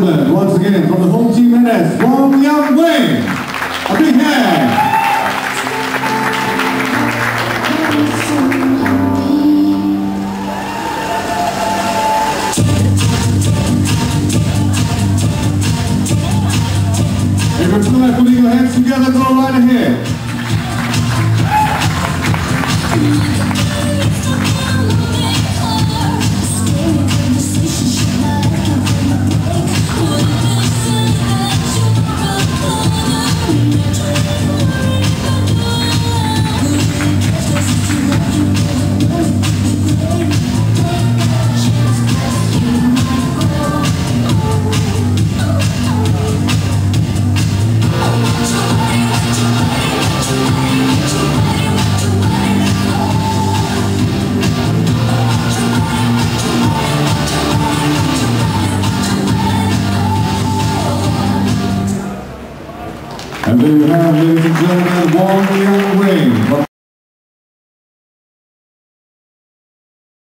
once again from the home team NS, Wong Liang Weng. A big hand. If you're feeling putting your hands together, go right ahead. And there have, ladies and gentlemen, Wong Liang Weng.